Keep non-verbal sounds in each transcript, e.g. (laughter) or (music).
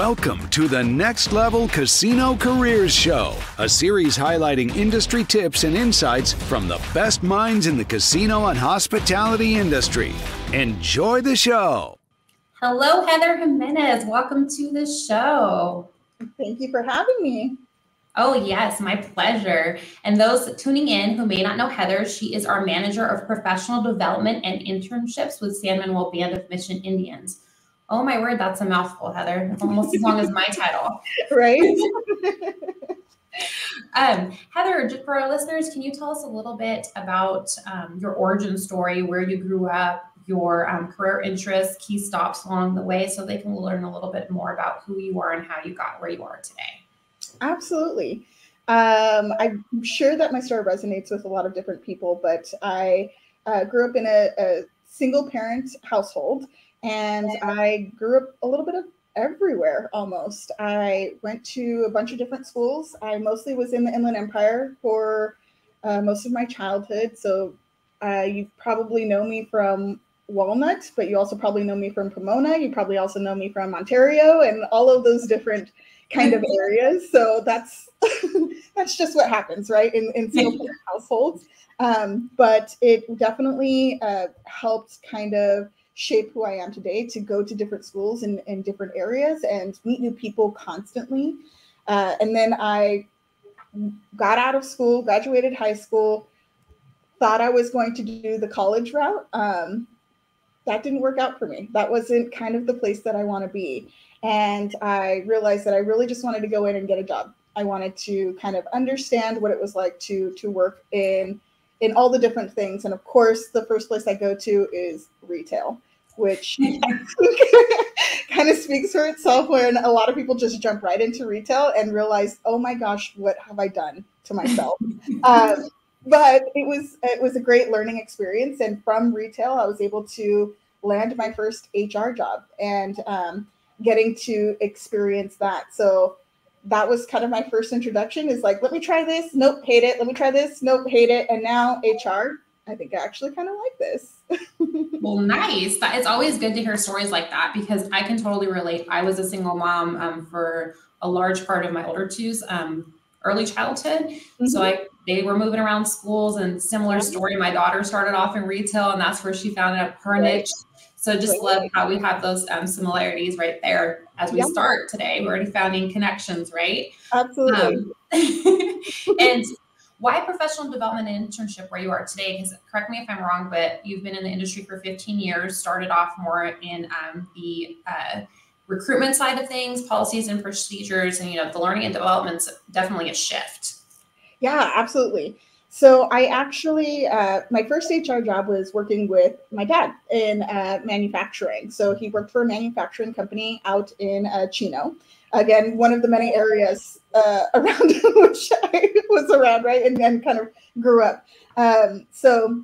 Welcome to the Next Level Casino Careers Show, a series highlighting industry tips and insights from the best minds in the casino and hospitality industry. Enjoy the show. Hello, Heather Jimenez. Welcome to the show. Thank you for having me. Oh, yes, my pleasure. And those tuning in who may not know Heather, she is our manager of professional development and internships with San Manuel Band of Mission Indians. Oh my word, that's a mouthful, Heather. It's almost as long as my title. (laughs) Right. (laughs) um, Heather, for our listeners, can you tell us a little bit about um, your origin story, where you grew up, your um, career interests, key stops along the way, so they can learn a little bit more about who you are and how you got where you are today? Absolutely. Um, I'm sure that my story resonates with a lot of different people, but I uh, grew up in a, a single parent household and I grew up a little bit of everywhere almost. I went to a bunch of different schools. I mostly was in the Inland Empire for uh, most of my childhood. So uh, you probably know me from Walnut, but you also probably know me from Pomona. You probably also know me from Ontario and all of those different kind of (laughs) areas. So that's (laughs) that's just what happens, right? In in single (laughs) households. Um, but it definitely uh, helped kind of shape who I am today to go to different schools in, in different areas and meet new people constantly. Uh, and then I got out of school, graduated high school, thought I was going to do the college route. Um, that didn't work out for me. That wasn't kind of the place that I want to be. And I realized that I really just wanted to go in and get a job. I wanted to kind of understand what it was like to to work in in all the different things. And of course, the first place I go to is retail which (laughs) kind of speaks for itself when a lot of people just jump right into retail and realize, oh my gosh, what have I done to myself? (laughs) um, but it was it was a great learning experience, and from retail, I was able to land my first HR job and um, getting to experience that. So that was kind of my first introduction. Is like, let me try this. Nope, hate it. Let me try this. Nope, hate it. And now HR I think I actually kind of like this. (laughs) well, nice. That it's always good to hear stories like that because I can totally relate. I was a single mom um, for a large part of my older two's um, early childhood. Mm-hmm. So I they were moving around schools and similar story. My daughter started off in retail and that's where she found out her niche. So just love how we have those um, similarities right there as we start today. We're already founding connections, right? Absolutely. Um, (laughs) and why professional development and internship where you are today? Because correct me if I'm wrong, but you've been in the industry for 15 years, started off more in um, the uh, recruitment side of things, policies and procedures, and you know the learning and development's definitely a shift. Yeah, absolutely. So I actually, uh, my first HR job was working with my dad in uh, manufacturing. So he worked for a manufacturing company out in uh, Chino again, one of the many areas uh, (laughs) around which I was around, right, and then kind of grew up. Um, so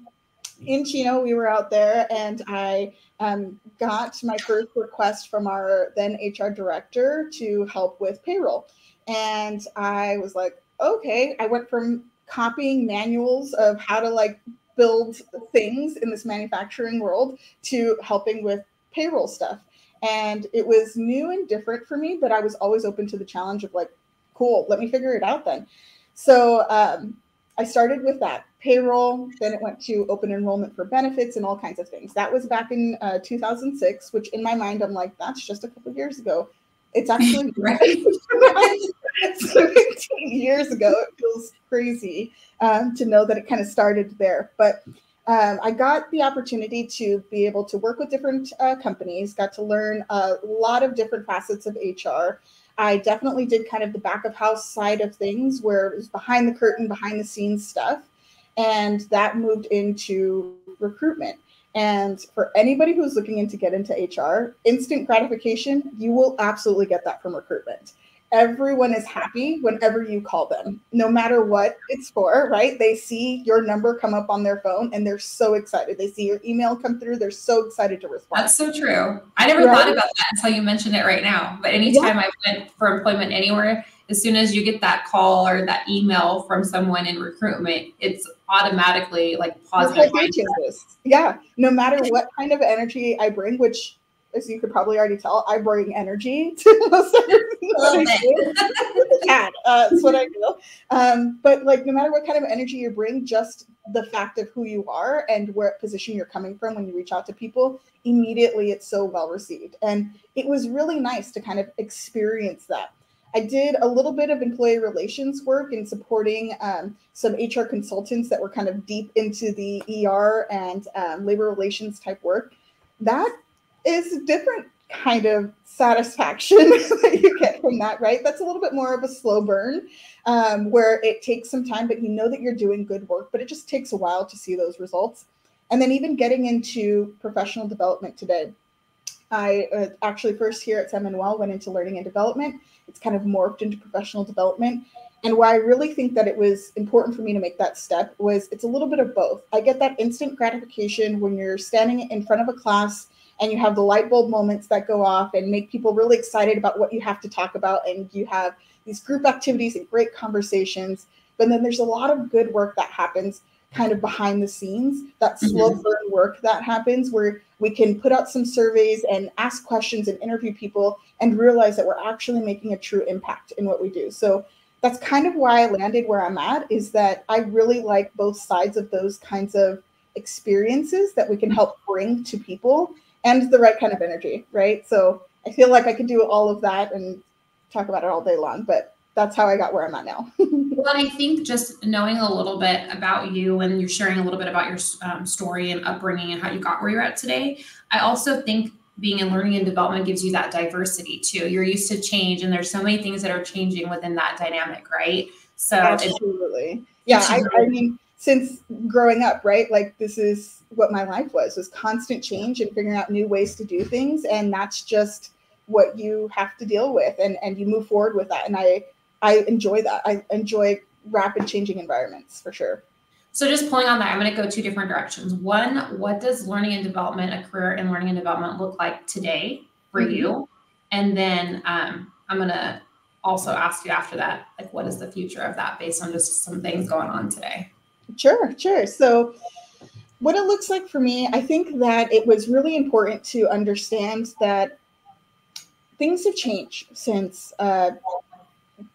in Chino, we were out there, and I um, got my first request from our then HR director to help with payroll. And I was like, okay, I went from copying manuals of how to like build things in this manufacturing world to helping with payroll stuff. And it was new and different for me but i was always open to the challenge of like cool let me figure it out then. So um, i started with that payroll then it went to open enrollment for benefits and all kinds of things. That was back in uh, 2006 which in my mind i'm like that's just a couple years ago. It's actually (laughs) (laughs) (laughs) (laughs) 17 years ago it feels crazy um, to know that it kind of started there but um, I got the opportunity to be able to work with different uh, companies, got to learn a lot of different facets of HR. I definitely did kind of the back of house side of things where it was behind the curtain, behind the scenes stuff. And that moved into recruitment. And for anybody who's looking into get into HR, instant gratification, you will absolutely get that from recruitment everyone is happy whenever you call them, no matter what it's for, right? They see your number come up on their phone and they're so excited. They see your email come through, they're so excited to respond. That's so true. I never right? thought about that until you mentioned it right now. But anytime yeah. I went for employment anywhere, as soon as you get that call or that email from someone in recruitment, it's automatically like positive. Yeah, no matter what kind of energy I bring, which as you could probably already tell, I bring energy (laughs) to most everything that uh, that's what I do. Um, but like, no matter what kind of energy you bring, just the fact of who you are and where position you're coming from when you reach out to people, immediately it's so well received. And it was really nice to kind of experience that. I did a little bit of employee relations work in supporting um, some HR consultants that were kind of deep into the ER and um, labor relations type work. That is a different kind of satisfaction (laughs) that you get from that, right? That's a little bit more of a slow burn um, where it takes some time, but you know that you're doing good work, but it just takes a while to see those results. And then even getting into professional development today. I uh, actually first here at San Manuel went into learning and development. It's kind of morphed into professional development. And why I really think that it was important for me to make that step was it's a little bit of both. I get that instant gratification when you're standing in front of a class and you have the light bulb moments that go off and make people really excited about what you have to talk about. And you have these group activities and great conversations. But then there's a lot of good work that happens kind of behind the scenes, that slow mm-hmm. burn work that happens where we can put out some surveys and ask questions and interview people and realize that we're actually making a true impact in what we do. So that's kind of why I landed where I'm at is that I really like both sides of those kinds of experiences that we can help bring to people and the right kind of energy, right? So I feel like I could do all of that and talk about it all day long, but that's how I got where I'm at now. (laughs) well, I think just knowing a little bit about you and you're sharing a little bit about your um, story and upbringing and how you got where you're at today, I also think being in learning and development gives you that diversity too. You're used to change, and there's so many things that are changing within that dynamic, right? So absolutely, yeah. I, I mean, since growing up, right? Like this is what my life was: was constant change and figuring out new ways to do things, and that's just what you have to deal with, and and you move forward with that. And I I enjoy that. I enjoy rapid changing environments for sure. So just pulling on that, I'm going to go two different directions. One, what does learning and development, a career in learning and development look like today for mm-hmm. you? And then um, I'm going to also ask you after that, like, what is the future of that based on just some things going on today? Sure, sure. So, what it looks like for me, I think that it was really important to understand that things have changed since uh,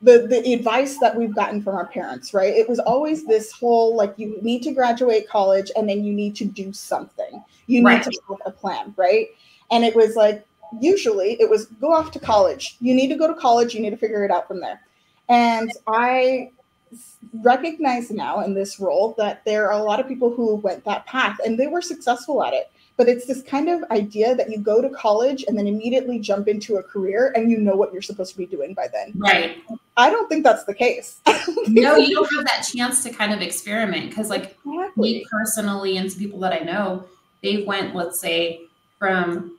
the the advice that we've gotten from our parents right? It was always this whole like you need to graduate college and then you need to do something. You right. need to have a plan right? And it was like usually it was go off to college. You need to go to college you need to figure it out from there. And i recognize now in this role that there are a lot of people who went that path and they were successful at it but it's this kind of idea that you go to college and then immediately jump into a career and you know what you're supposed to be doing by then. Right. I don't think that's the case. (laughs) no, you don't have that chance to kind of experiment because, like, exactly. me personally and some people that I know, they went, let's say, from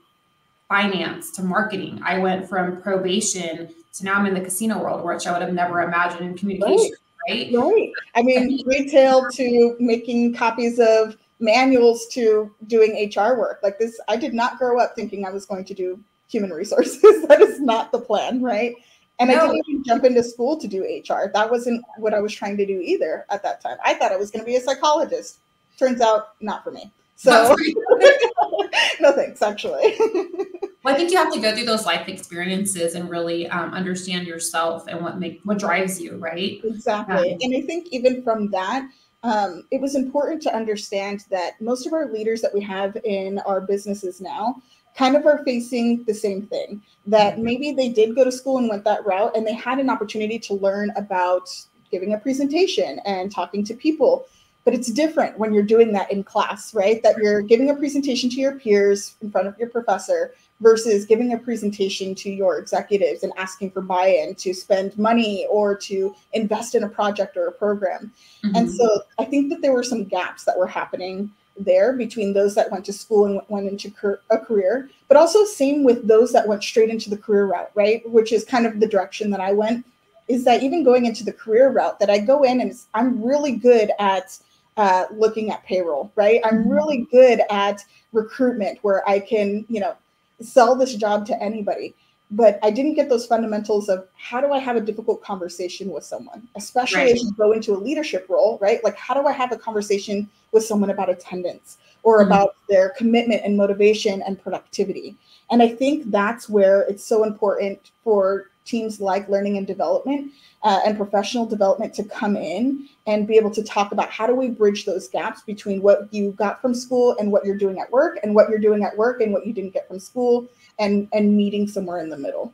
finance to marketing. I went from probation to now I'm in the casino world, which I would have never imagined in communication. Right. Right. right. I mean, retail to making copies of manuals to doing HR work. Like this, I did not grow up thinking I was going to do human resources. (laughs) that is not the plan, right? And no. I didn't even jump into school to do HR. That wasn't what I was trying to do either at that time. I thought I was going to be a psychologist. Turns out, not for me. So, (laughs) no thanks, actually. (laughs) well, I think you have to go through those life experiences and really um, understand yourself and what make what drives you, right? Exactly. Um, and I think even from that, um, it was important to understand that most of our leaders that we have in our businesses now kind of are facing the same thing that mm-hmm. maybe they did go to school and went that route and they had an opportunity to learn about giving a presentation and talking to people but it's different when you're doing that in class right that you're giving a presentation to your peers in front of your professor versus giving a presentation to your executives and asking for buy-in to spend money or to invest in a project or a program. Mm-hmm. And so I think that there were some gaps that were happening there between those that went to school and went into a career, but also same with those that went straight into the career route, right? Which is kind of the direction that I went. Is that even going into the career route that I go in and I'm really good at uh, looking at payroll, right? I'm mm-hmm. really good at recruitment where I can, you know, sell this job to anybody but I didn't get those fundamentals of how do I have a difficult conversation with someone, especially right. as you go into a leadership role, right? Like, how do I have a conversation with someone about attendance or mm-hmm. about their commitment and motivation and productivity? And I think that's where it's so important for teams like learning and development uh, and professional development to come in and be able to talk about how do we bridge those gaps between what you got from school and what you're doing at work and what you're doing at work and what you didn't get from school and and meeting somewhere in the middle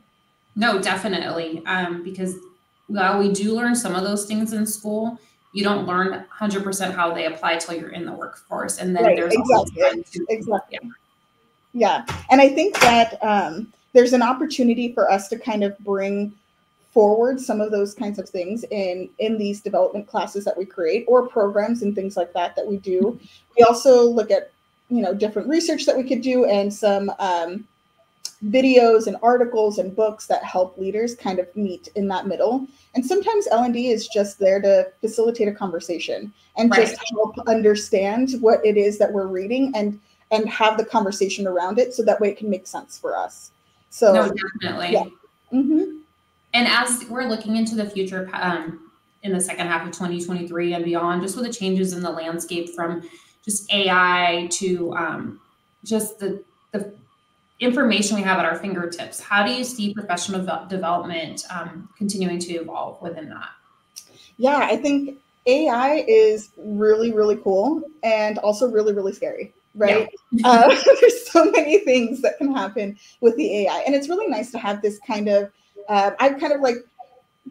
no definitely um, because while we do learn some of those things in school you don't learn 100% how they apply till you're in the workforce and then right, there's exactly to, exactly yeah. yeah and i think that um, there's an opportunity for us to kind of bring forward some of those kinds of things in in these development classes that we create or programs and things like that that we do. We also look at you know different research that we could do and some um, videos and articles and books that help leaders kind of meet in that middle. And sometimes l&d is just there to facilitate a conversation and right. just help understand what it is that we're reading and and have the conversation around it so that way it can make sense for us so no, definitely yeah. Mm-hmm and as we're looking into the future um, in the second half of 2023 and beyond, just with the changes in the landscape from just AI to um, just the, the information we have at our fingertips, how do you see professional development um, continuing to evolve within that? Yeah, I think AI is really, really cool and also really, really scary right? Yeah. (laughs) uh, there's so many things that can happen with the AI, and it's really nice to have this kind of um, I've kind of like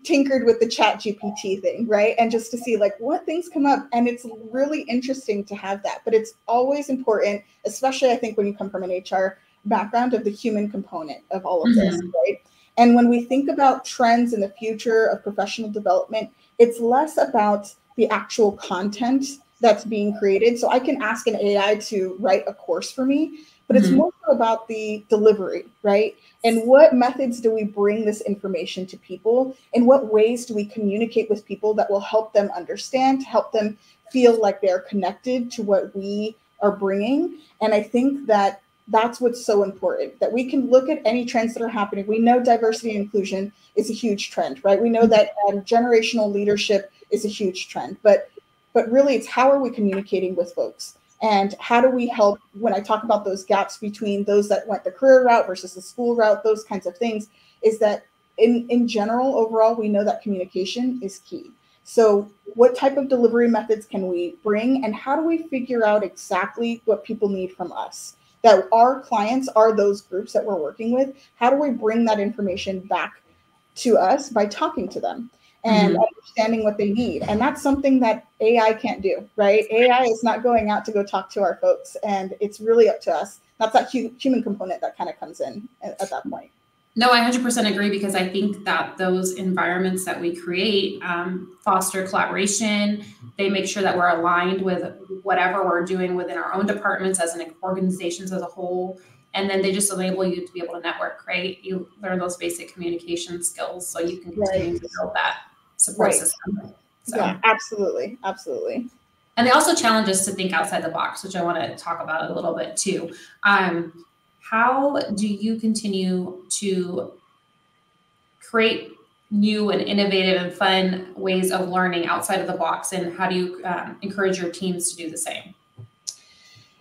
tinkered with the chat GPT thing, right? And just to see like what things come up. And it's really interesting to have that. But it's always important, especially I think when you come from an HR background of the human component of all of mm-hmm. this, right? And when we think about trends in the future of professional development, it's less about the actual content that's being created. So I can ask an AI to write a course for me, but it's mm-hmm. more about the delivery, right? And what methods do we bring this information to people? And what ways do we communicate with people that will help them understand, help them feel like they're connected to what we are bringing? And I think that that's what's so important that we can look at any trends that are happening. We know diversity and inclusion is a huge trend, right? We know that um, generational leadership is a huge trend, but but really it's how are we communicating with folks? and how do we help when i talk about those gaps between those that went the career route versus the school route those kinds of things is that in in general overall we know that communication is key. So what type of delivery methods can we bring and how do we figure out exactly what people need from us? That our clients are those groups that we're working with. How do we bring that information back to us by talking to them and mm-hmm. understanding what they need. And that's something that AI can't do, right? AI is not going out to go talk to our folks, and it's really up to us. That's that hu- human component that kind of comes in at, at, that point. No, I 100% agree because I think that those environments that we create um, foster collaboration. They make sure that we're aligned with whatever we're doing within our own departments as an organizations as a whole and then they just enable you to be able to network right you learn those basic communication skills so you can continue right. to build that support right. system. So. Yeah, absolutely, absolutely. And they also challenge us to think outside the box, which I want to talk about a little bit too. Um, how do you continue to create new and innovative and fun ways of learning outside of the box, and how do you um, encourage your teams to do the same?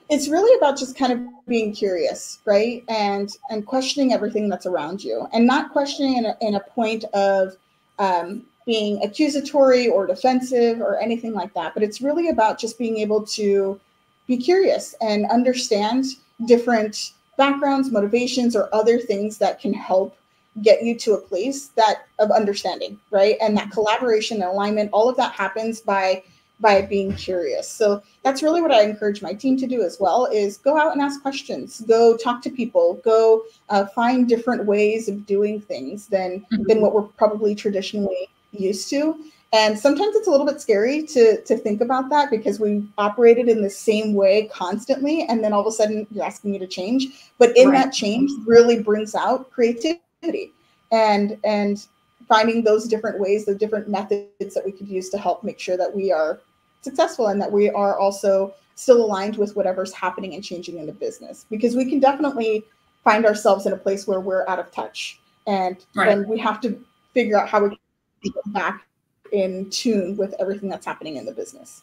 It's really about just kind of being curious, right, and and questioning everything that's around you, and not questioning in a, in a point of um, being accusatory or defensive or anything like that. But it's really about just being able to be curious and understand different backgrounds, motivations, or other things that can help get you to a place that of understanding, right? And that collaboration and alignment, all of that happens by by being curious. So that's really what I encourage my team to do as well is go out and ask questions, go talk to people, go uh, find different ways of doing things than mm-hmm. than what we're probably traditionally used to. And sometimes it's a little bit scary to to think about that because we operated in the same way constantly, and then all of a sudden you're asking me to change. But in right. that change, really brings out creativity and and finding those different ways, the different methods that we could use to help make sure that we are successful and that we are also still aligned with whatever's happening and changing in the business. Because we can definitely find ourselves in a place where we're out of touch, and right. then we have to figure out how we can back in tune with everything that's happening in the business.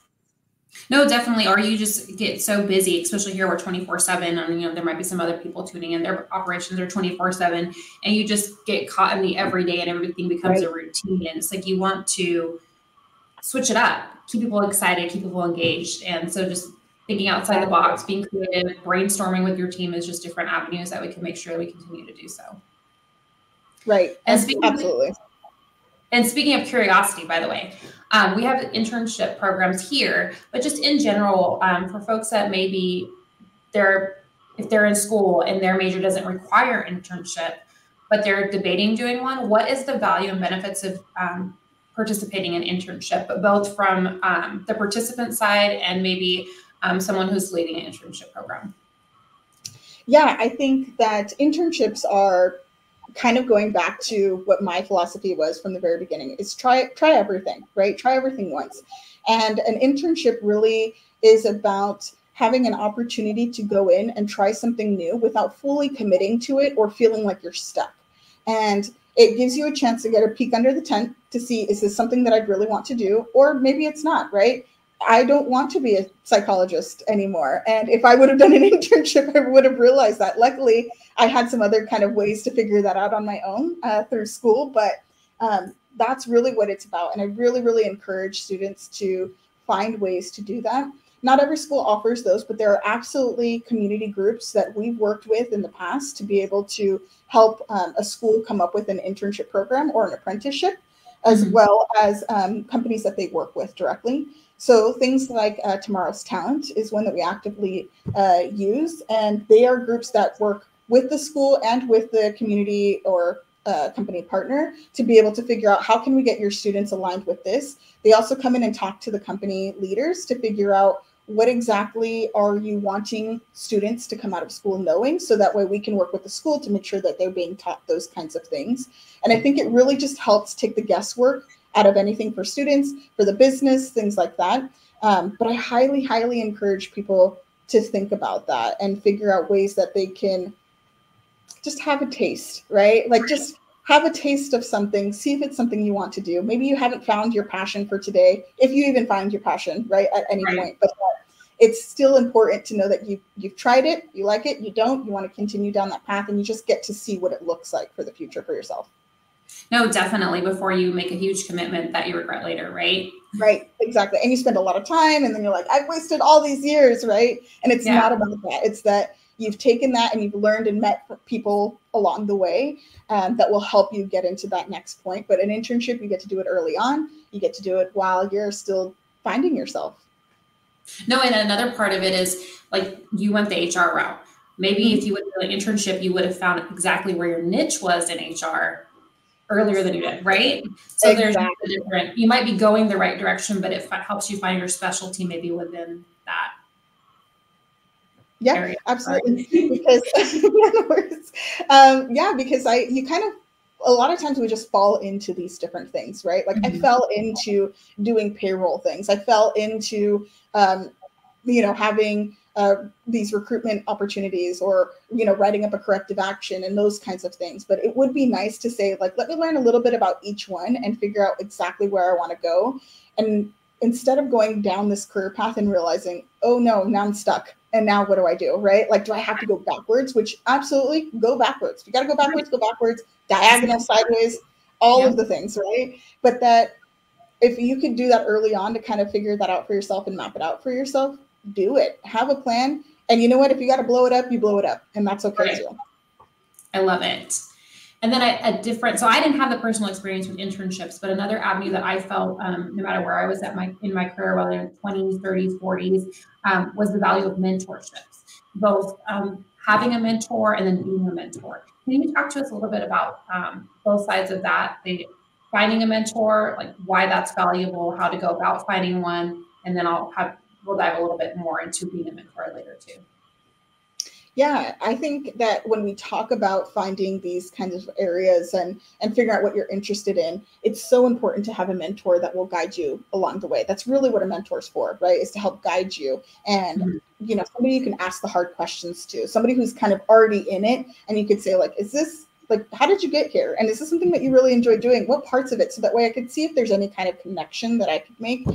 No, definitely. Or you just get so busy, especially here we're 24 7. And, you know, there might be some other people tuning in. Their operations are 24 7. And you just get caught in the everyday and everything becomes right. a routine. And it's like you want to switch it up, keep people excited, keep people engaged. And so just thinking outside the box, being creative, brainstorming with your team is just different avenues that we can make sure we continue to do so. Right. And speaking absolutely. Of, and speaking of curiosity, by the way, um, we have internship programs here, but just in general, um, for folks that maybe they're if they're in school and their major doesn't require internship, but they're debating doing one, what is the value and benefits of um, participating in an internship, but both from um, the participant side and maybe um, someone who's leading an internship program? Yeah, I think that internships are kind of going back to what my philosophy was from the very beginning is try try everything right? Try everything once. And an internship really is about having an opportunity to go in and try something new without fully committing to it or feeling like you're stuck. And it gives you a chance to get a peek under the tent to see is this something that i'd really want to do or maybe it's not right I don't want to be a psychologist anymore. And if I would have done an (laughs) internship, I would have realized that. Luckily, I had some other kind of ways to figure that out on my own uh, through school. But um, that's really what it's about. And I really, really encourage students to find ways to do that. Not every school offers those, but there are absolutely community groups that we've worked with in the past to be able to help um, a school come up with an internship program or an apprenticeship, as mm-hmm. well as um, companies that they work with directly. So things like uh, Tomorrow's Talent is one that we actively uh, use, and they are groups that work with the school and with the community or uh, company partner to be able to figure out how can we get your students aligned with this. They also come in and talk to the company leaders to figure out what exactly are you wanting students to come out of school knowing so that way we can work with the school to make sure that they're being taught those kinds of things and i think it really just helps take the guesswork out of anything for students, for the business, things like that. Um, but I highly, highly encourage people to think about that and figure out ways that they can just have a taste, right? Like just have a taste of something, see if it's something you want to do. Maybe you haven't found your passion for today, if you even find your passion, right, at any right. point. But it's still important to know that you you've tried it, you like it, you don't, you want to continue down that path, and you just get to see what it looks like for the future for yourself. No, definitely before you make a huge commitment that you regret later, right? Right, exactly. And you spend a lot of time and then you're like, I've wasted all these years, right? And it's yeah. not about that. It's that you've taken that and you've learned and met people along the way um, that will help you get into that next point. But an internship, you get to do it early on, you get to do it while you're still finding yourself. No, and another part of it is like you went the HR route. Maybe if you went do an internship, you would have found exactly where your niche was in HR earlier than you did, right? So exactly. there's different, you might be going the right direction, but it helps you find your specialty maybe within that. Yeah, area. absolutely. because (laughs) um, yeah, because I you kind of a lot of times we just fall into these different things, right? Like mm-hmm. I fell into doing payroll things. I fell into um, you know having uh, these recruitment opportunities or you know writing up a corrective action and those kinds of things but it would be nice to say like let me learn a little bit about each one and figure out exactly where i want to go and instead of going down this career path and realizing oh no now i'm stuck and now what do i do right like do i have to go backwards which absolutely go backwards you got to go backwards go backwards diagonal sideways all yeah. of the things right but that if you could do that early on to kind of figure that out for yourself and map it out for yourself do it. Have a plan. And you know what? If you got to blow it up, you blow it up. And that's okay right. too. I love it. And then a, a, different, so I didn't have the personal experience with internships, but another avenue that I felt, um, no matter where I was at my in my career, whether in 20s, 30s, 40s, um, was the value of mentorships, both um, having a mentor and then being a mentor. Can you talk to us a little bit about um, both sides of that? The finding a mentor, like why that's valuable, how to go about finding one, and then I'll have we'll dive a little bit more into being a mentor later too. Yeah, I think that when we talk about finding these kinds of areas and and figure out what you're interested in, it's so important to have a mentor that will guide you along the way. That's really what a mentor's for, right? Is to help guide you and mm-hmm. you know, somebody you can ask the hard questions to, somebody who's kind of already in it and you could say like, is this like how did you get here and is this something that you really enjoy doing what parts of it so that way i could see if there's any kind of connection that i could make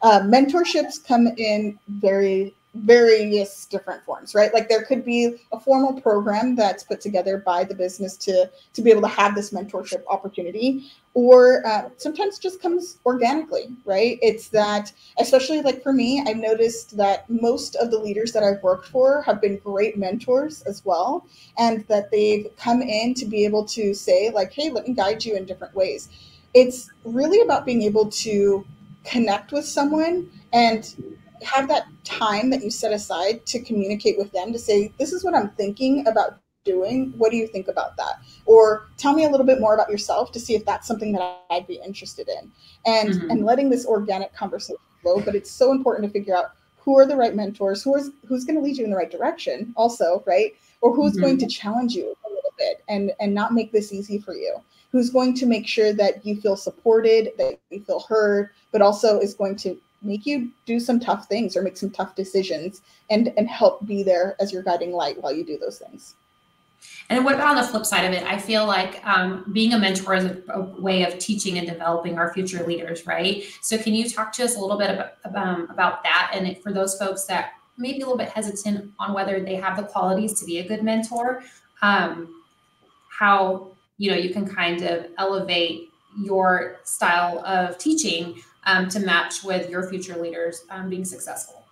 Uh, mentorships come in very various different forms right? Like there could be a formal program that's put together by the business to to be able to have this mentorship opportunity or uh, sometimes just comes organically right? It's that especially like for me i've noticed that most of the leaders that i've worked for have been great mentors as well and that they've come in to be able to say like hey let me guide you in different ways. It's really about being able to connect with someone and have that time that you set aside to communicate with them to say, this is what I'm thinking about doing. What do you think about that? Or tell me a little bit more about yourself to see if that's something that I'd be interested in. And mm-hmm. and letting this organic conversation flow. But it's so important to figure out who are the right mentors, who is who's going to lead you in the right direction, also, right? Or who's mm-hmm. going to challenge you a little bit and and not make this easy for you. Who's going to make sure that you feel supported, that you feel heard, but also is going to make you do some tough things or make some tough decisions and and help be there as your guiding light while you do those things. And what about on the flip side of it? I feel like um, being a mentor is a, a, way of teaching and developing our future leaders right? So can you talk to us a little bit about, um, about that? And it, for those folks that may be a little bit hesitant on whether they have the qualities to be a good mentor um, how you know you can kind of elevate your style of teaching um, to match with your future leaders um, being successful?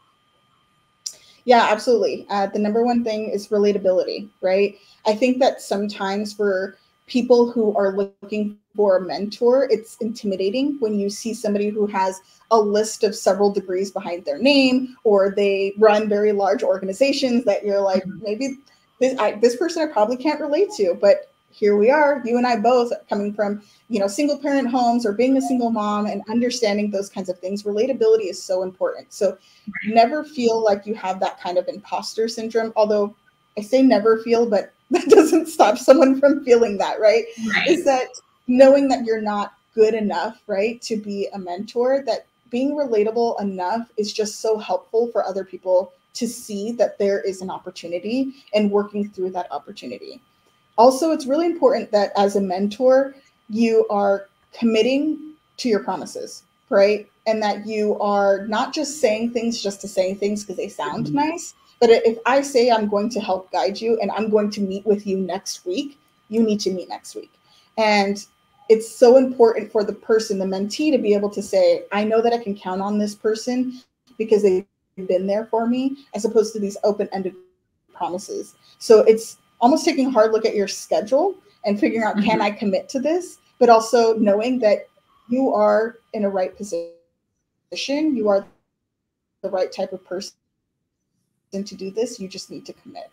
Yeah, absolutely. Uh, the number one thing is relatability, right? I think that sometimes for people who are looking for a mentor, it's intimidating when you see somebody who has a list of several degrees behind their name or they run very large organizations that you're like, mm-hmm. maybe this, I, this person I probably can't relate to, but here we are, you and I both coming from, you know, single parent homes or being a single mom and understanding those kinds of things. Relatability is so important. So never feel like you have that kind of imposter syndrome. Although I say never feel, but (laughs) that doesn't stop someone from feeling that, right? right. Is that knowing that you're not good enough, right, to be a mentor, that being relatable enough is just so helpful for other people to see that there is an opportunity and working through that opportunity also, it's really important that as a mentor, you are committing to your promises, right? And that you are not just saying things just to say things because they sound mm-hmm. nice. But if I say I'm going to help guide you and I'm going to meet with you next week, you need to meet next week. And it's so important for the person, the mentee, to be able to say, I know that I can count on this person because they've been there for me, as opposed to these open ended promises. So it's almost taking a hard look at your schedule and figuring out mm-hmm. can I commit to this, but also knowing that you are in a right position, you are the right type of person to do this. You just need to commit.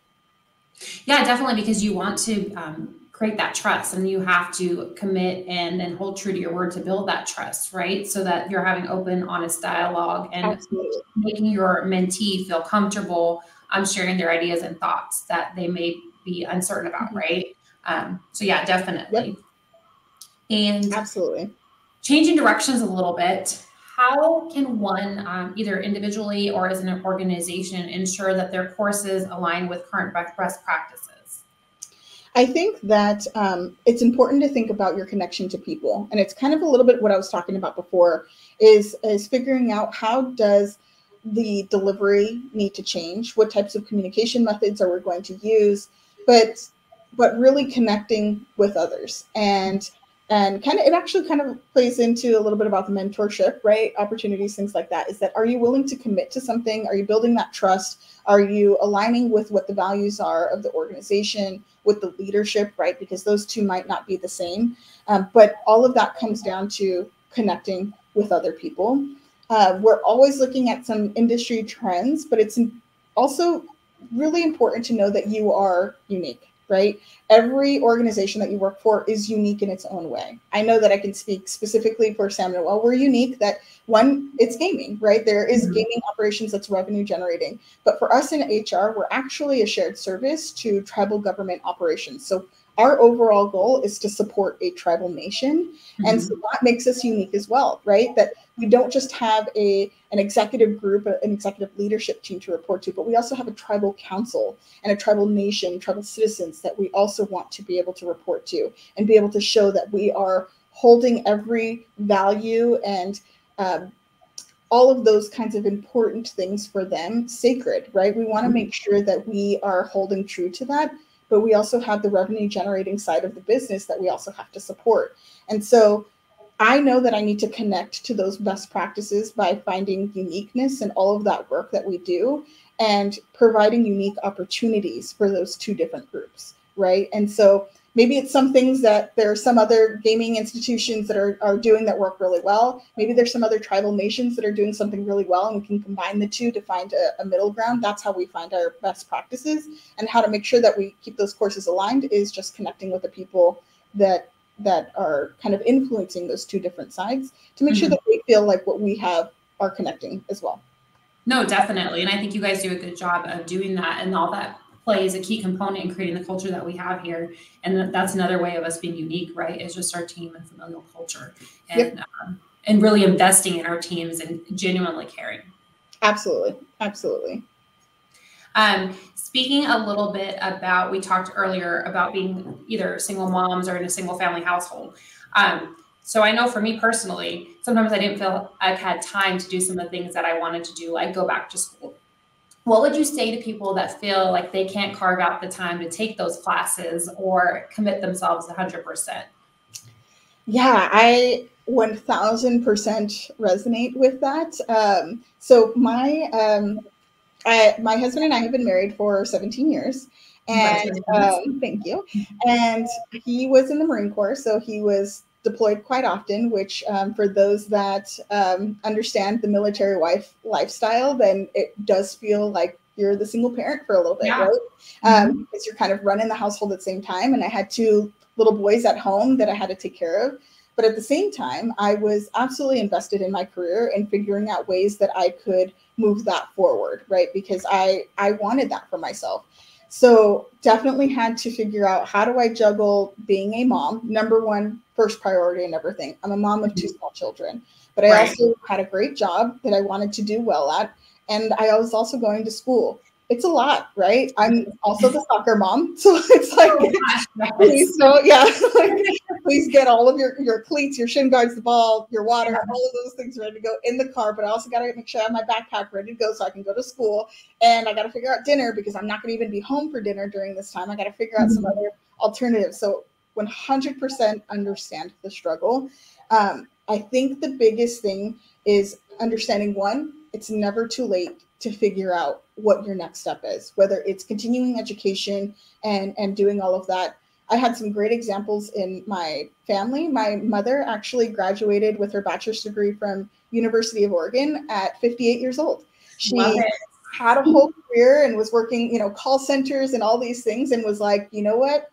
Yeah, definitely, because you want to um, create that trust and you have to commit and and hold true to your word to build that trust, right? So that you're having open, honest dialogue and Absolutely. making your mentee feel comfortable um, sharing their ideas and thoughts that they may be uncertain about, mm-hmm. right? Um, so yeah, definitely. Yep. And absolutely changing directions a little bit. How can one, um, either individually or as an organization, ensure that their courses align with current best practices? I think that um, it's important to think about your connection to people, and it's kind of a little bit what I was talking about before. Is is figuring out how does the delivery need to change? What types of communication methods are we going to use? But but really connecting with others. And and kind of it actually kind of plays into a little bit about the mentorship right? Opportunities things like that is that are you willing to commit to something? Are you building that trust? Are you aligning with what the values are of the organization with the leadership right? Because those two might not be the same. Um, but all of that comes down to connecting with other people. Uh, we're always looking at some industry trends but it's also really important to know that you are unique, right? Every organization that you work for is unique in its own way. I know that I can speak specifically for San Manuel. We're unique that one, it's gaming, right? There is mm-hmm. gaming operations that's revenue generating. But for us in HR, we're actually a shared service to tribal government operations. So our overall goal is to support a tribal nation mm-hmm. and so that makes us unique as well right that we don't just have a an executive group an executive leadership team to report to but we also have a tribal council and a tribal nation tribal citizens that we also want to be able to report to and be able to show that we are holding every value and um, all of those kinds of important things for them sacred, right? We want to make sure that we are holding true to that, but we also have the revenue generating side of the business that we also have to support. And so I know that I need to connect to those best practices by finding uniqueness in all of that work that we do and providing unique opportunities for those two different groups, right? And so maybe it's some things that there are some other gaming institutions that are, are doing that work really well. Maybe there's some other tribal nations that are doing something really well, and we can combine the two to find a, a middle ground. That's how we find our best practices and how to make sure that we keep those courses aligned is just connecting with the people that that are kind of influencing those two different sides to make mm-hmm. sure that they feel like what we have are connecting as well. No, definitely. And I think you guys do a good job of doing that and all that plays a key component in creating the culture that we have here. And that's another way of us being unique, right? Is just our team and familial culture and yep. um, and really investing in our teams and genuinely caring. Absolutely. Absolutely. Um, speaking a little bit about, we talked earlier about being either single moms or in a single family household. Um, so I know for me personally, sometimes I didn't feel I had time to do some of the things that I wanted to do, like go back to school. What would you say to people that feel like they can't carve out the time to take those classes or commit themselves 100%? Yeah, I 1000% resonate with that. Um, so my um, I, my husband and I have been married for 17 years. And um, thank you. And he was in the Marine Corps, so he was deployed quite often. Which, um, for those that um, understand the military wife lifestyle, then it does feel like you're the single parent for a little bit, yeah. right? Um, mm-hmm. Because you're kind of running the household at the same time. And I had two little boys at home that I had to take care of. But at the same time, I was absolutely invested in my career and figuring out ways that I could move that forward, right? Because I I wanted that for myself. So definitely had to figure out how do I juggle being a mom, number one, first priority and everything. I'm a mom of two mm-hmm. small children, but I right. also had a great job that I wanted to do well at. And I was also going to school it's a lot, right? I'm also the soccer mom, (laughs) so it's like, oh, (laughs) please, so yeah, (laughs) like, please get all of your your cleats, your shin guards, the ball, your water, yeah. all of those things ready to go in the car. But I also got to make sure I have my backpack ready to go so I can go to school, and I got to figure out dinner because I'm not going to even be home for dinner during this time. I got to figure out mm-hmm. some other alternatives. So 100% understand the struggle. Um, I think the biggest thing is understanding one, it's never too late to figure out what your next step is, whether it's continuing education and and doing all of that. I had some great examples in my family. My mother actually graduated with her bachelor's degree from University of Oregon at 58 years old. She had a whole career and was working, you know, call centers and all these things and was like, you know what?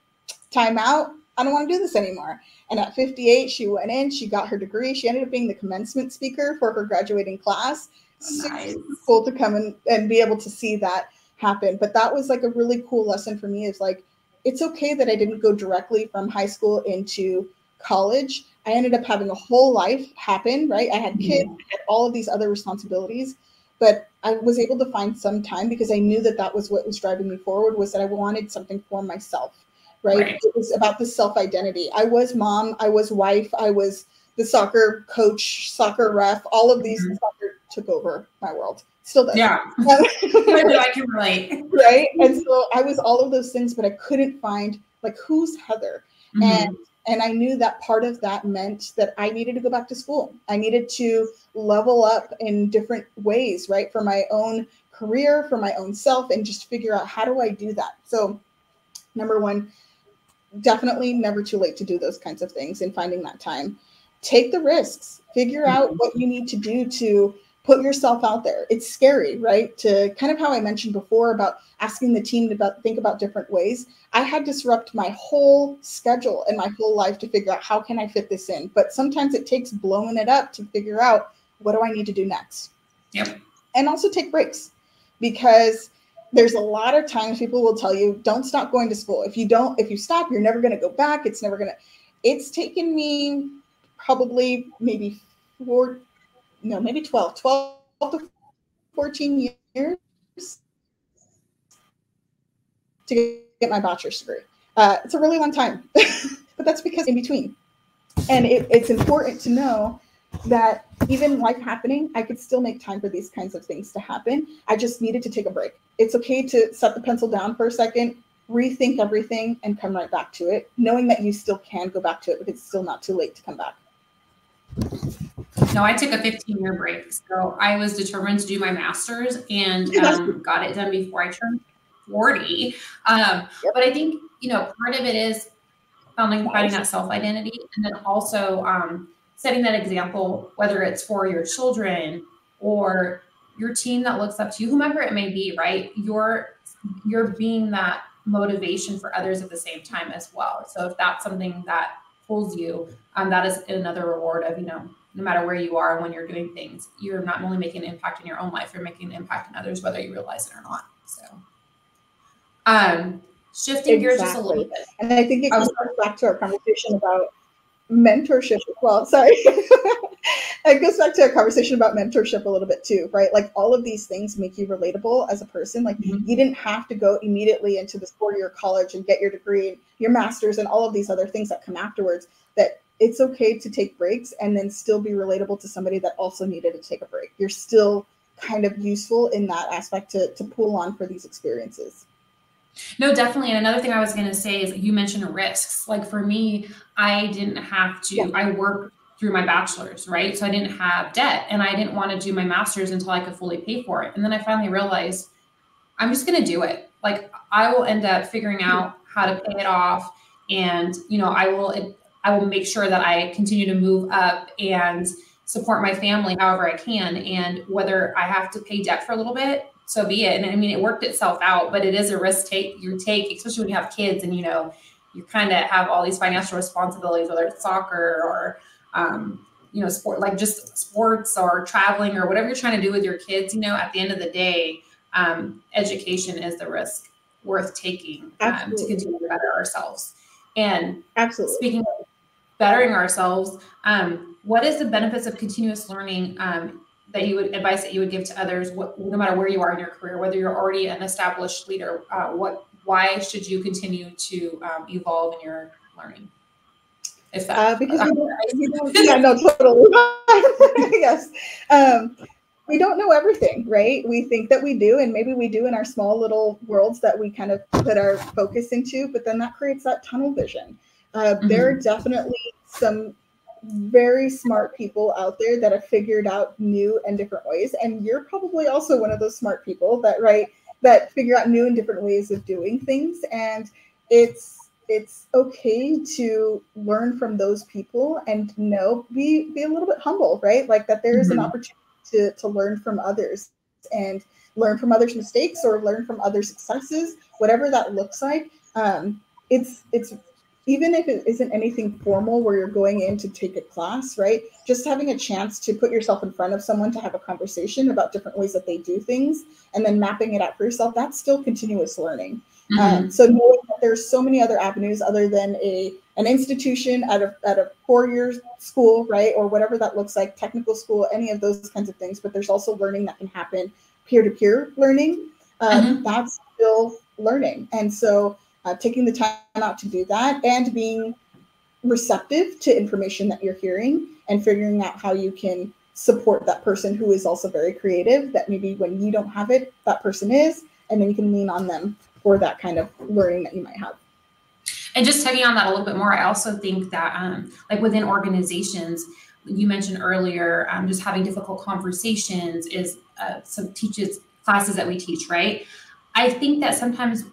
Time out. I don't want to do this anymore. And at 58, she went in, she got her degree. She ended up being the commencement speaker for her graduating class nice. cool to come and, and be able to see that happen. But that was like a really cool lesson for me is like, it's okay that I didn't go directly from high school into college. I ended up having a whole life happen, right? I had kids, I had all of these other responsibilities, but I was able to find some time because I knew that that was what was driving me forward was that I wanted something for myself, right? right. It was about the self identity. I was mom, I was wife, I was the soccer coach, soccer ref, all of these mm-hmm. soccer took over my world. Still does. Yeah. (laughs) I can relate. Right. And so I was all of those things, but I couldn't find like who's Heather. Mm-hmm. And and I knew that part of that meant that I needed to go back to school. I needed to level up in different ways, right? For my own career, for my own self, and just figure out how do I do that. So number one, definitely never too late to do those kinds of things and finding that time. Take the risks, figure out mm-hmm. what you need to do to put yourself out there. It's scary, right? To kind of how I mentioned before about asking the team to about, think about different ways. I had disrupt my whole schedule and my whole life to figure out how can I fit this in. But sometimes it takes blowing it up to figure out what do I need to do next. Yep. And also take breaks because there's a lot of times people will tell you don't stop going to school. If you don't, if you stop, you're never going to go back. It's never going to. It's taken me probably maybe four no, maybe 12, 12 to 14 years to get my bachelor's degree. Uh, it's a really long time, (laughs) but that's because in between. And it, it's important to know that even life happening, I could still make time for these kinds of things to happen. I just needed to take a break. It's okay to set the pencil down for a second, rethink everything, and come right back to it, knowing that you still can go back to it, but it's still not too late to come back. No, I took a 15 year break. So I was determined to do my master's and (laughs) um, got it done before I turned 40. Um, yep. But I think, you know, part of it is finding, finding that self identity and then also um, setting that example, whether it's for your children or your team that looks up to you, whomever it may be, right? You're you're being that motivation for others at the same time as well. So if that's something that pulls you, um, that is another reward of, you know, no matter where you are and when you're doing things, you're not only making an impact in your own life, you're making an impact in others, whether you realize it or not. So, um, shifting exactly. gears just a little bit. And I think it goes back to our conversation about mentorship as well. Sorry. (laughs) it goes back to a conversation about mentorship a little bit too, right? Like all of these things make you relatable as a person. Like mm-hmm. you didn't have to go immediately into this four year college and get your degree, your master's, and all of these other things that come afterwards. That it's okay to take breaks and then still be relatable to somebody that also needed to take a break. You're still kind of useful in that aspect to, to pull on for these experiences. No, definitely. And another thing I was going to say is you mentioned risks. Like for me, I didn't have to, yeah. I worked through my bachelor's, right? So I didn't have debt and I didn't want to do my master's until I could fully pay for it. And then I finally realized I'm just going to do it. Like I will end up figuring out how to pay it off. And, you know, I will I will make sure that I continue to move up and support my family however I can. And whether I have to pay debt for a little bit, so be it. And I mean, it worked itself out, but it is a risk take you take, especially when you have kids and you know you kind of have all these financial responsibilities, whether it's soccer or um, you know sport, like just sports or traveling or whatever you're trying to do with your kids. You know, at the end of the day, um, education is the risk worth taking um, to continue to better ourselves. And absolutely speaking of bettering ourselves. Um, what is the benefits of continuous learning um, that you would advice that you would give to others, what, no matter where you are in your career, whether you're already an established leader, uh, what why should you continue to um, evolve in your learning? If that, uh, because we don't, we don't, (laughs) yeah, no, totally. (laughs) yes. Um, we don't know everything, right? We think that we do, and maybe we do in our small little worlds that we kind of put our focus into, but then that creates that tunnel vision. Uh, mm-hmm. There are definitely some very smart people out there that have figured out new and different ways, and you're probably also one of those smart people that right that figure out new and different ways of doing things, and it's it's okay to learn from those people and know be be a little bit humble, right? Like that there is mm-hmm. an opportunity to to learn from others and learn from others' mistakes or learn from other successes, whatever that looks like. Um, it's it's even if it isn't anything formal where you're going in to take a class, right? Just having a chance to put yourself in front of someone to have a conversation about different ways that they do things and then mapping it out for yourself, that's still continuous learning. Mm-hmm. Um, so knowing that there's so many other avenues other than a an institution at a at a four year school, right, or whatever that looks like, technical school, any of those kinds of things. But there's also learning that can happen peer to peer learning. Um, mm-hmm. That's still learning, and so uh, taking the time out to do that and being receptive to information that you're hearing and figuring out how you can support that person who is also very creative that maybe when you don't have it that person is and then you can lean on them for that kind of learning that you might have. And just tagging on that a little bit more i also think that um, like within organizations you mentioned earlier um, just having difficult conversations is uh, some teaches classes that we teach right? I think that sometimes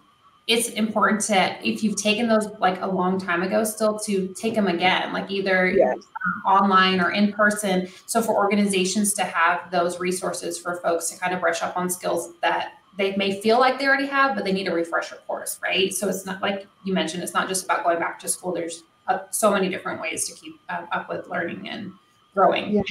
it's important to if you've taken those like a long time ago still to take them again like either yes. online or in person. So for organizations to have those resources for folks to kind of brush up on skills that they may feel like they already have but they need a refresher course right? So it's not like you mentioned it's not just about going back to school. There's uh, so many different ways to keep uh, up with learning and growing. Yeah.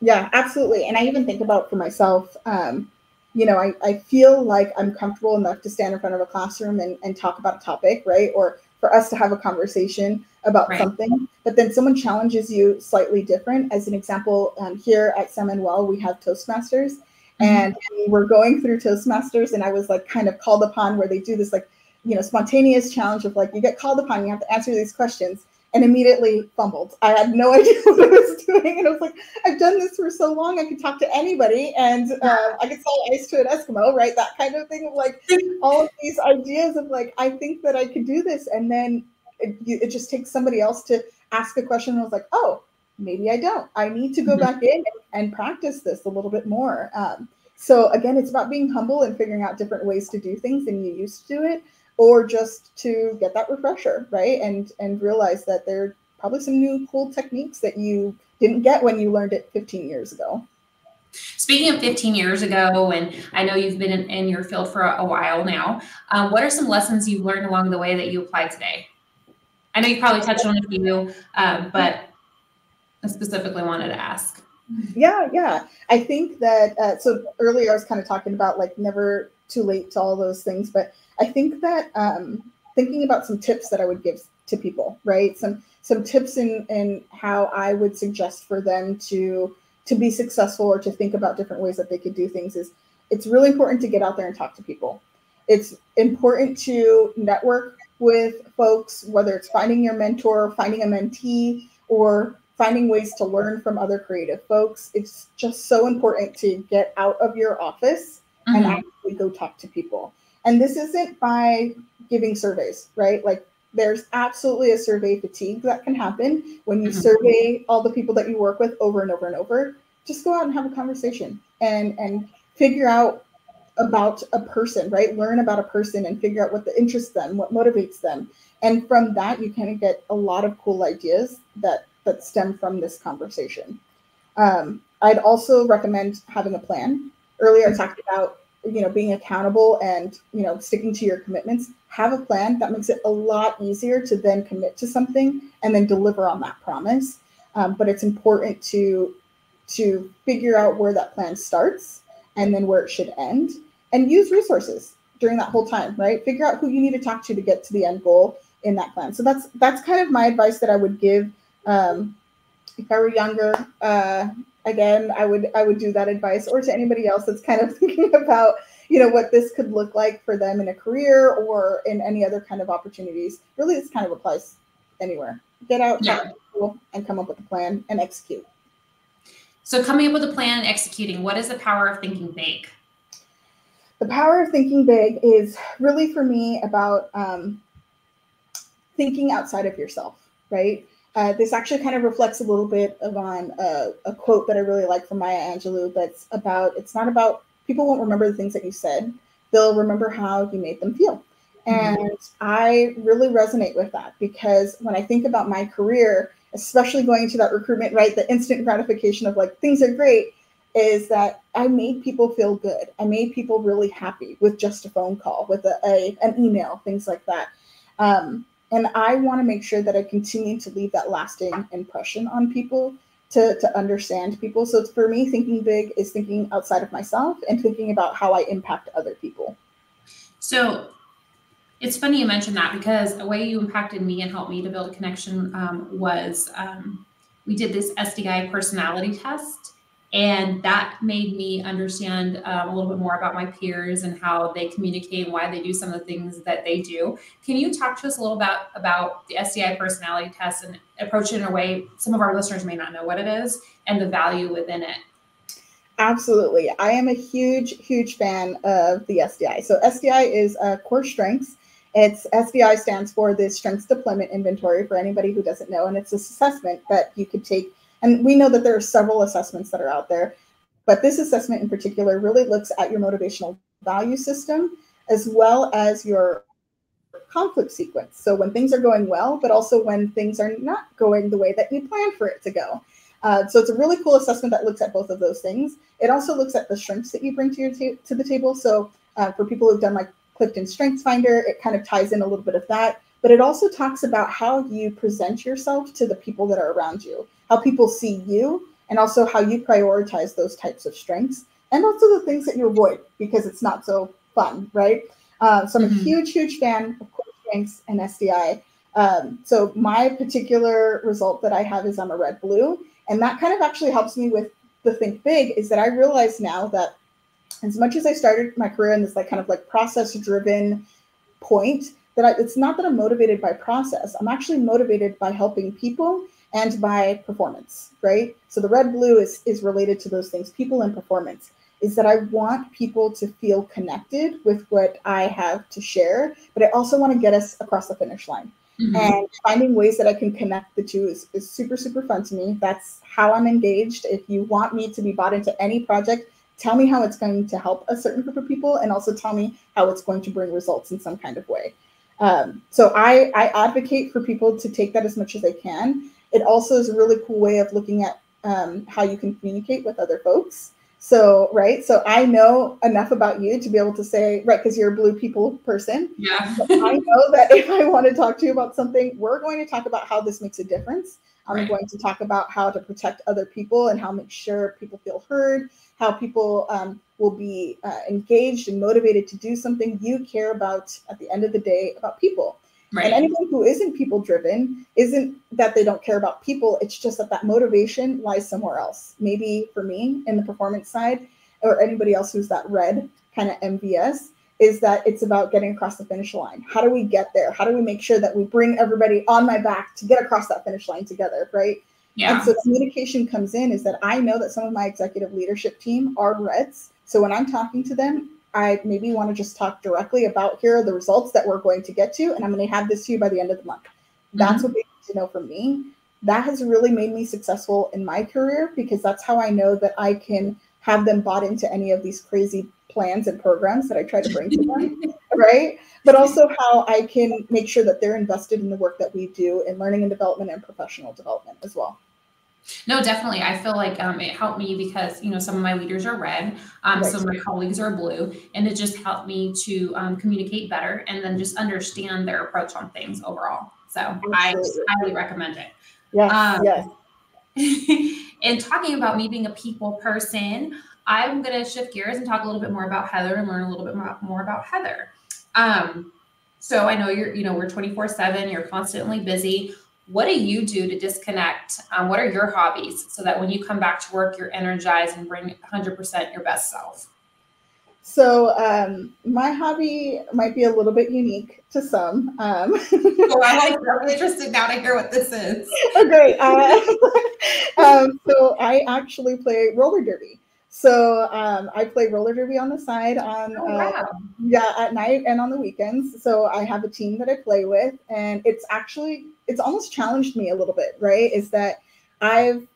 yeah absolutely. And i even think about for myself um, you know, I, I feel like I'm comfortable enough to stand in front of a classroom and, and talk about a topic, right? Or for us to have a conversation about right. something, but then someone challenges you slightly different. As an example, um, here at San Manuel, we have Toastmasters, mm-hmm. and we were going through Toastmasters, and I was like kind of called upon where they do this like, you know, spontaneous challenge of like, you get called upon, you have to answer these questions. And immediately fumbled. I had no (laughs) idea what I was doing. And I was like, I've done this for so long. I could talk to anybody and uh, I could sell ice to an Eskimo, right? That kind of thing of like all of these ideas of like, I think that I could do this. And then it, it just takes somebody else to ask a question. And I was like, oh, maybe I don't. I need to go mm-hmm. back in and, and, practice this a little bit more. Um, so again, it's about being humble and figuring out different ways to do things than you used to do it or just to get that refresher, right? And and realize that there are probably some new cool techniques that you didn't get when you learned it 15 years ago. Speaking of 15 years ago, and I know you've been in, in your field for a, a while now, um, what are some lessons you've learned along the way that you apply today? I know you probably touched on a few, um, but I specifically wanted to ask. Yeah, yeah. I think that uh, so earlier I was kind of talking about like never too late to all those things, but I think that um, thinking about some tips that I would give to people, right? Some some tips in in how I would suggest for them to to be successful or to think about different ways that they could do things is it's really important to get out there and talk to people. It's important to network with folks, whether it's finding your mentor, finding a mentee, or finding ways to learn from other creative folks. It's just so important to get out of your office mm-hmm. and actually go talk to people. And this isn't by giving surveys, right? Like there's absolutely a survey fatigue that can happen when you mm-hmm. survey all the people that you work with over and over and over. Just go out and have a conversation and and figure out about a person, right? Learn about a person and figure out what the interests them, what motivates them. And from that, you kind of get a lot of cool ideas that that stem from this conversation. Um, I'd also recommend having a plan. Earlier, I mm-hmm. talked about you know being accountable and you know sticking to your commitments have a plan that makes it a lot easier to then commit to something and then deliver on that promise. Um, but it's important to to figure out where that plan starts and then where it should end and use resources during that whole time right? Figure out who you need to talk to to get to the end goal in that plan. So that's that's kind of my advice that i would give um, if i were younger uh, again, I would I would do that advice, or to anybody else that's kind of (laughs) thinking about you know what this could look like for them in a career or in any other kind of opportunities. Really, this kind of applies anywhere. Get out, yeah. and come up with a plan and execute. So, coming up with a plan and executing, what is the power of thinking big? The power of thinking big is really for me about um, thinking outside of yourself, right? Uh, this actually kind of reflects a little bit of on uh, a quote that I really like from Maya Angelou that's about it's not about people won't remember the things that you said, they'll remember how you made them feel. Mm-hmm. And I really resonate with that because when I think about my career, especially going to that recruitment, right, the instant gratification of like things are great, is that I made people feel good. I made people really happy with just a phone call, with a, a an email, things like that. Um, and I want to make sure that I continue to leave that lasting impression on people to, to understand people. So for me, thinking big is thinking outside of myself and thinking about how I impact other people. So it's funny you mentioned that because a way you impacted me and helped me to build a connection um, was um, we did this SDI personality test and that made me understand um, a little bit more about my peers and how they communicate and why they do some of the things that they do. Can you talk to us a little about about the SDI personality test and approach it in a way some of our listeners may not know what it is and the value within it? Absolutely. I am a huge, huge fan of the SDI. So SDI is uh, core strengths. It's SDI stands for the Strengths Deployment Inventory for anybody who doesn't know, and it's an assessment that you could take and we know that there are several assessments that are out there, but this assessment in particular really looks at your motivational value system as well as your conflict sequence. So when things are going well, but also when things are not going the way that you plan for it to go. Uh, so it's a really cool assessment that looks at both of those things. It also looks at the strengths that you bring to your to the table. So uh, for people who've done like Clifton Strengths Finder, it kind of ties in a little bit of that. But it also talks about how you present yourself to the people that are around you how people see you, and also how you prioritize those types of strengths, and also the things that you avoid because it's not so fun, right? Uh, so I'm mm-hmm. a huge, huge fan of core strengths and SDI. Um, so my particular result that I have is I'm a red blue, and that kind of actually helps me with the think big. Is that I realize now that as much as I started my career in this like kind of like process driven point, that I, it's not that I'm motivated by process. I'm actually motivated by helping people and by performance, right? So the red blue is is related to those things, people and performance. Is that I want people to feel connected with what I have to share, but I also want to get us across the finish line. Mm-hmm. And finding ways that I can connect the two is, is super, super fun to me. That's how I'm engaged. If you want me to be bought into any project, tell me how it's going to help a certain group of people and also tell me how it's going to bring results in some kind of way. Um, so I, I advocate for people to take that as much as they can. It also is a really cool way of looking at um, how you can communicate with other folks. So, right. So I know enough about you to be able to say, right, because you're a blue people person. Yeah. (laughs) I know that if I want to talk to you about something, we're going to talk about how this makes a difference. I'm right. going to talk about how to protect other people and how make sure people feel heard, how people um, will be uh, engaged and motivated to do something you care about at the end of the day about people. Right. And anyone who isn't people driven isn't that they don't care about people. It's just that that motivation lies somewhere else. Maybe for me in the performance side, or anybody else who's that red kind of MVS, is that it's about getting across the finish line. How do we get there? How do we make sure that we bring everybody on my back to get across that finish line together? Right. Yeah. And so communication comes in is that I know that some of my executive leadership team are reds. So when I'm talking to them, I maybe want to just talk directly about here are the results that we're going to get to, and I'm going to have this to you by the end of the month. That's mm-hmm. what they need to know from me. That has really made me successful in my career because that's how I know that I can have them bought into any of these crazy plans and programs that I try to bring to them, (laughs) right? But also how I can make sure that they're invested in the work that we do in learning and development and professional development as well. No, definitely. I feel like um, it helped me because you know some of my leaders are red, um, right. some of my colleagues are blue, and it just helped me to um, communicate better and then just understand their approach on things overall. So Absolutely. I highly recommend it. Yes. Um, yes. (laughs) and talking about me being a people person, I'm going to shift gears and talk a little bit more about Heather and learn a little bit more, about Heather. Um, so I know you're, you know, we're 24 seven, you're constantly busy what do you do to disconnect? Um, what are your hobbies so that when you come back to work, you're energized and bring 100% your best self? So um, my hobby might be a little bit unique to some. Um, (laughs) oh, I'm really (laughs) interested now to hear what this is. Oh, great. Uh, (laughs) um, so I actually play roller derby. So um, I play roller derby on the side on oh, uh, wow. uh, yeah at night and on the weekends. So I have a team that I play with, and it's actually it's almost challenged me a little bit. Right? Is that I've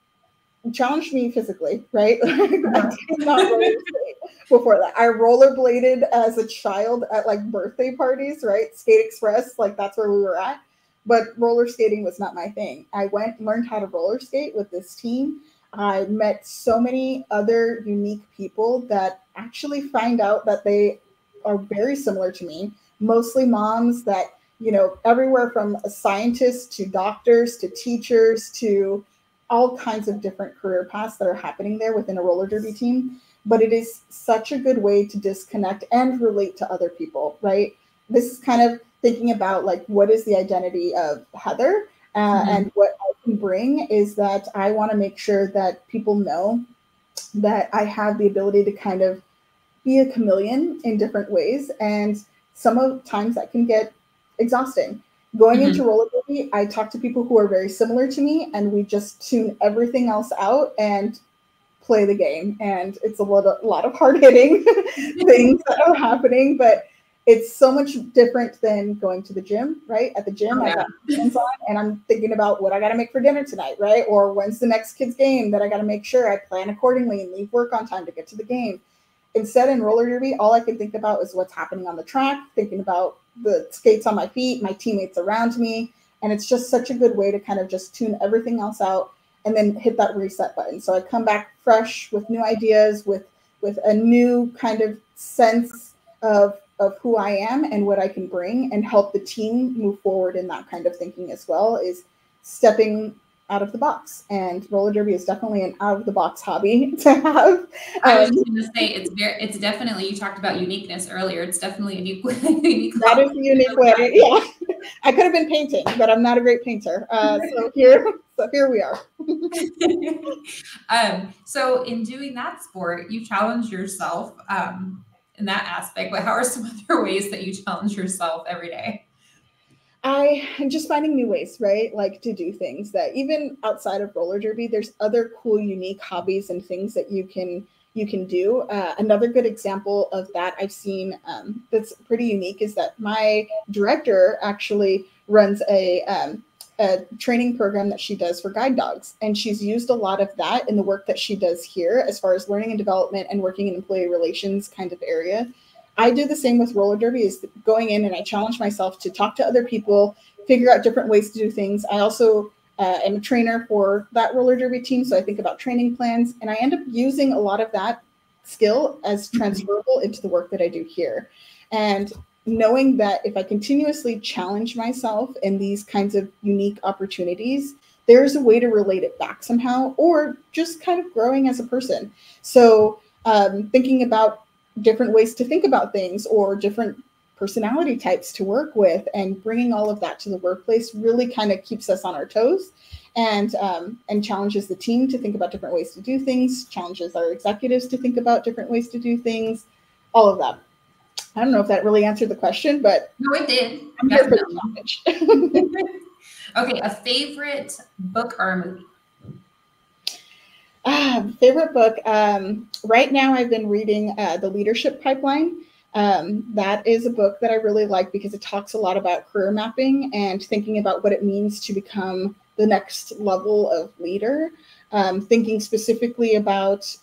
challenged me physically, right? (laughs) before that. I rollerbladed as a child at like birthday parties, right? Skate Express, like that's where we were at. But roller skating was not my thing. I went learned how to roller skate with this team I met so many other unique people that actually find out that they are very similar to me, mostly moms that, you know, everywhere from scientists to doctors to teachers to all kinds of different career paths that are happening there within a roller derby team. But it is such a good way to disconnect and relate to other people, right? This is kind of thinking about like what is the identity of Heather uh, mm-hmm. And what I can bring is that I want to make sure that people know that I have the ability to kind of be a chameleon in different ways. And some of times that can get exhausting. Going mm-hmm. into roller derby, I talk to people who are very similar to me, and we just tune everything else out and play the game. And it's a lot of, a lot of hard hitting (laughs) things that are happening, but it's so much different than going to the gym, right? At the gym, yeah. I got hands on and I'm thinking about what I got to make for dinner tonight, right? Or when's the next kid's game that I got to make sure I plan accordingly and leave work on time to get to the game. Instead, in roller derby, all I can think about is what's happening on the track, thinking about the skates on my feet, my teammates around me. And it's just such a good way to kind of just tune everything else out and then hit that reset button. So I come back fresh with new ideas, with with a new kind of sense of of who I am and what I can bring and help the team move forward in that kind of thinking as well is stepping out of the box. And roller derby is definitely an out of the box hobby (laughs) to have. I was um, going to say it's very, it's definitely. You talked about uniqueness earlier. It's definitely a unique, (laughs) unique. That is a unique way. (laughs) Yeah, I could have been painting, but I'm not a great painter. Uh, so here, so here we are. um, so in doing that sport, you challenge yourself. Um, in that aspect, but how are some (laughs) other ways that you challenge yourself every day? I am just finding new ways, right? Like to do things that even outside of roller derby, there's other cool, unique hobbies and things that you can you can do. Uh, another good example of that I've seen um, that's pretty unique is that my director actually runs a um, a training program that she does for guide dogs. And she's used a lot of that in the work that she does here as far as learning and development and working in employee relations kind of area. I do the same with roller derby is going in and I challenge myself to talk to other people, figure out different ways to do things. I also uh, am a trainer for that roller derby team. So I think about training plans and I end up using a lot of that skill as mm-hmm. transferable into the work that I do here. And knowing that if I continuously challenge myself in these kinds of unique opportunities, there's a way to relate it back somehow, or just kind of growing as a person. So, um, thinking about different ways to think about things or different personality types to work with and bringing all of that to the workplace really kind of keeps us on our toes and um, and challenges the team to think about different ways to do things challenges our executives to think about different ways to do things all of that I don't know if that really answered the question, but no, it did. I'm here for the (laughs) (laughs) okay, a favorite book or movie? Ah, favorite book. Um, right now, I've been reading uh, The Leadership Pipeline. Um, that is a book that I really like because it talks a lot about career mapping and thinking about what it means to become the next level of leader. Um, thinking specifically about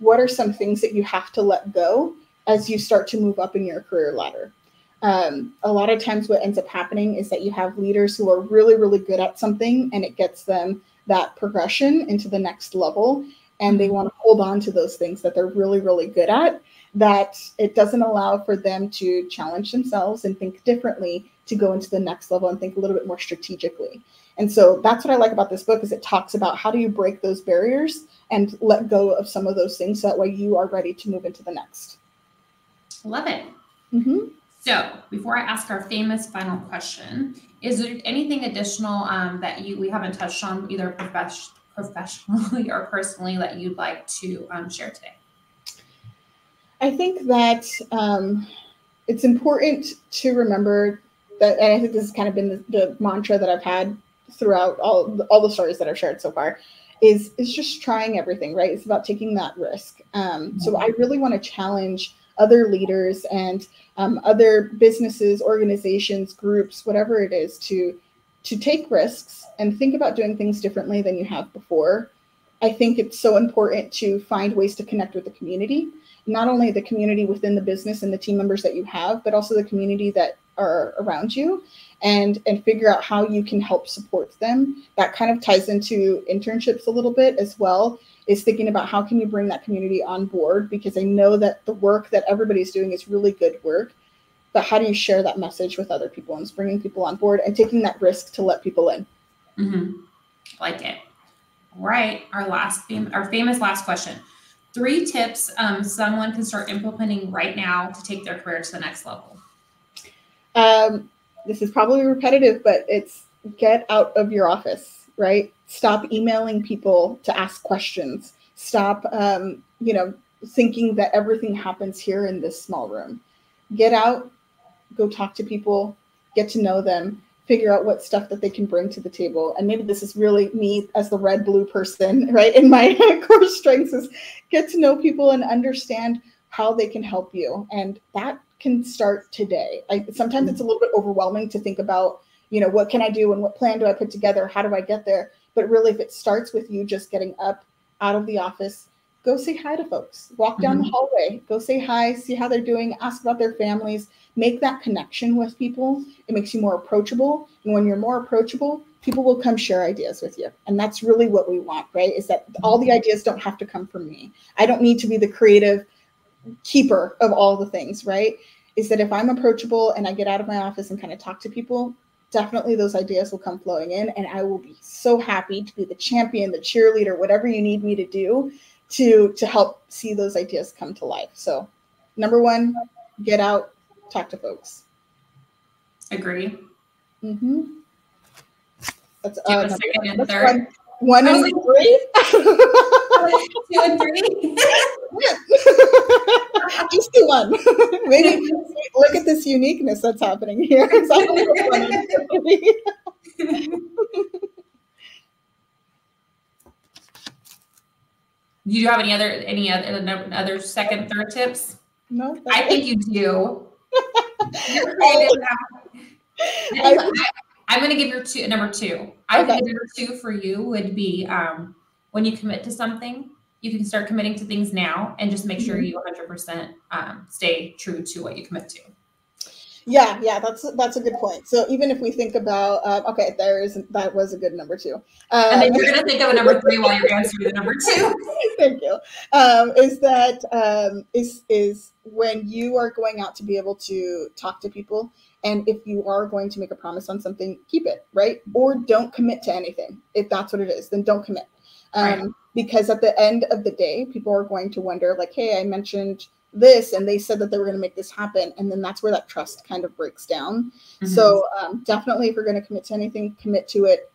what are some things that you have to let go as you start to move up in your career ladder. Um, a lot of times, what ends up happening is that you have leaders who are really, really good at something and it gets them that progression into the next level. And they want to hold on to those things that they're really, really good at, that it doesn't allow for them to challenge themselves and think differently to go into the next level and think a little bit more strategically. And so that's what I like about this book is it talks about how do you break those barriers and let go of some of those things so that way you are ready to move into the next. Love it. Mm-hmm. So before I ask our famous final question, is there anything additional um, that you we haven't touched on either profession, professionally or personally that you'd like to um, share today? I think that um, it's important to remember that, and I think this has kind of been the, the mantra that I've had throughout all all the stories that I've shared so far is is just trying everything right it's about taking that risk um, so i really want to challenge other leaders and um, other businesses, organizations, groups, whatever it is, to to take risks and think about doing things differently than you have before. I think it's so important to find ways to connect with the community, not only the community within the business and the team members that you have, but also the community that are around you and and figure out how you can help support them. That kind of ties into internships a little bit as well is thinking about how can you bring that community on board because I know that the work that everybody's doing is really good work. But how do you share that message with other people and it's bringing people on board and taking that risk to let people in? Mm-hmm. Like it. Right. Our last, fam- our famous last question. Three tips um, someone can start implementing right now to take their career to the next level. Um, this is probably repetitive, but it's get out of your office, right? stop emailing people to ask questions. Stop um, you know thinking that everything happens here in this small room. Get out go talk to people get to know them figure out what stuff that they can bring to the table. And maybe this is really me as the red blue person (laughs) right in my (laughs) core strengths is get to know people and understand how they can help you. And that can start today. I, sometimes it's a little bit overwhelming to think about you know what can i do and what plan do i put together how do i get there but really, if it starts with you just getting up out of the office, go say hi to folks, walk down mm-hmm. the hallway, go say hi, see how they're doing, ask about their families, make that connection with people. It makes you more approachable. And when you're more approachable, people will come share ideas with you. And that's really what we want, right? Is that all the mm-hmm. ideas don't have to come from me. I don't need to be the creative keeper of all the things, right? Is that if I'm approachable and I get out of my office and kind of talk to people, definitely those ideas will come flowing in and i will be so happy to be the champion the cheerleader whatever you need me to do to to help see those ideas come to life. So number one get out talk to folks. Agree. Mm-hmm. that's uh, a second and third. one, one and three (laughs) two and three (laughs) just do one (laughs) maybe (laughs) look at this uniqueness that's happening here. Do you have any other any other other second third tips? No, I think you do. I, am going to give your two number two. I okay. think number two for you would be um, when you commit to something, you can start committing to things now and just make sure mm-hmm. you 100% um, stay true to what you commit to. Yeah, yeah, that's that's a good point. So even if we think about, uh, okay, there is that was a good number two. Um, and then you're going to think of a number three while you're answering the number two. (laughs) Thank you. Um, is that um, is is when you are going out to be able to talk to people, and if you are going to make a promise on something, keep it right, or don't commit to anything. If that's what it is, then don't commit. Um, right. Because at the end of the day, people are going to wonder, like, hey, I mentioned this and they said that they were going to make this happen and then that's where that trust kind of breaks down mm-hmm. so um, definitely if you're going to commit to anything commit to it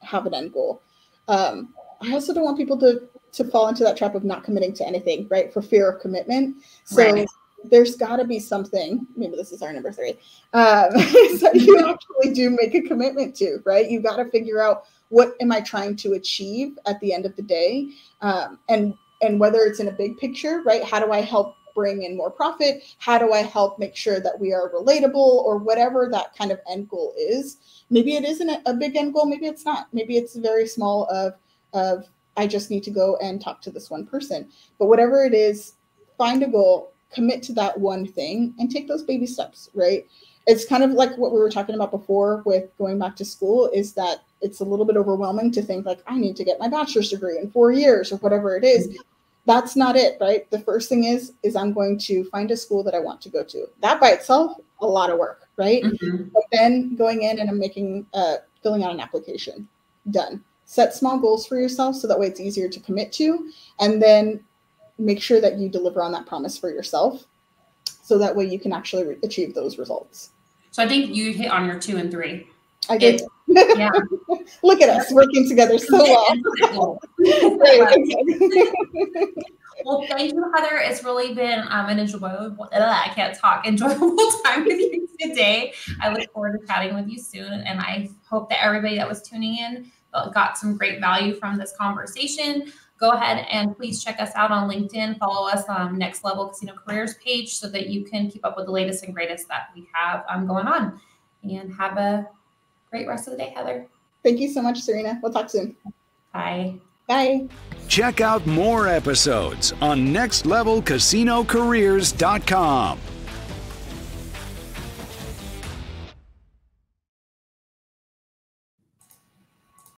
have an end goal um, i also don't want people to to fall into that trap of not committing to anything right for fear of commitment so right. there's got to be something maybe this is our number three um, (laughs) that you (laughs) actually do make a commitment to right you got to figure out what am i trying to achieve at the end of the day um, and and whether it's in a big picture right how do i help bring in more profit? How do I help make sure that we are relatable or whatever that kind of end goal is? Maybe it isn't a big end goal, maybe it's not. Maybe it's very small of of I just need to go and talk to this one person. But whatever it is, find a goal, commit to that one thing and take those baby steps, right? It's kind of like what we were talking about before with going back to school is that it's a little bit overwhelming to think like I need to get my bachelor's degree in 4 years or whatever it is. Mm-hmm that's not it, right? The first thing is is I'm going to find a school that I want to go to. That by itself, a lot of work, right? Mm-hmm. But then going in and I'm making uh, filling out an application. Done. Set small goals for yourself so that way it's easier to commit to, and then make sure that you deliver on that promise for yourself, so that way you can actually re- achieve those results. So I think you hit on your two and three. I did. (laughs) yeah. Look at us working together so well. (laughs) well, thank you, Heather. It's really been um, an enjoyable, I can't talk, enjoyable (laughs) time with you today. I look forward to chatting with you soon. And I hope that everybody that was tuning in got some great value from this conversation. Go ahead and please check us out on LinkedIn. Follow us on Next Level Casino Careers page so that you can keep up with the latest and greatest that we have um, going on. And have a great rest of the day, Heather. Thank you so much, Serena. We'll talk soon. Bye. Bye. Check out more episodes on nextlevelcasinocareers.com.